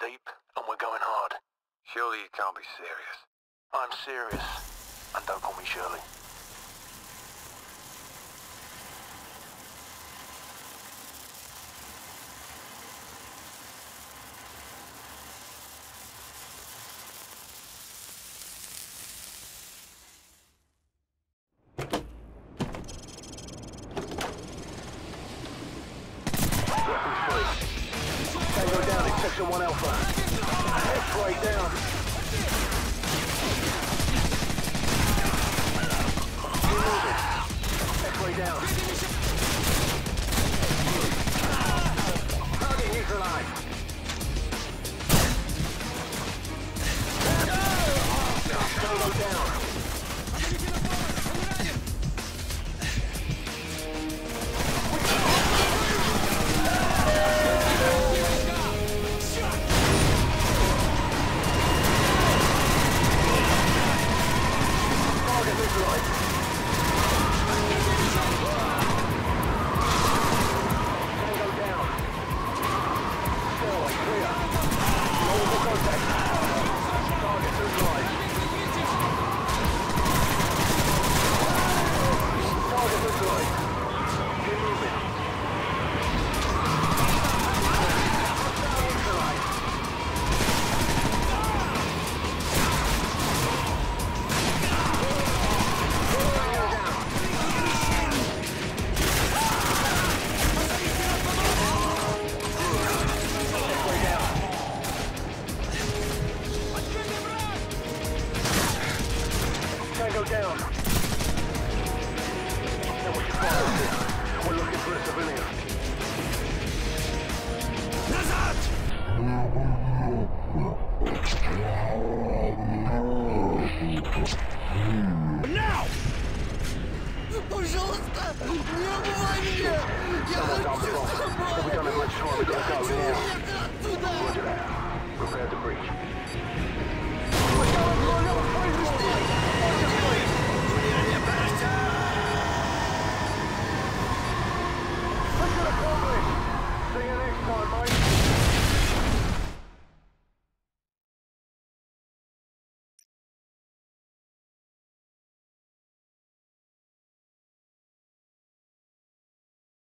deep, and we're going hard. Surely you can't be serious. I'm serious, and don't call me Shirley. Section 1 Alpha. X-ray down. down. Now what's your fire here? We're looking for a civilian. Пожалуйста, не убивай меня! Я Someone's on the хочу phone. с тобой! But we don't have much time. We Я gotta go хочу now. уехать туда! Roger that. Prepare to breach. Hostile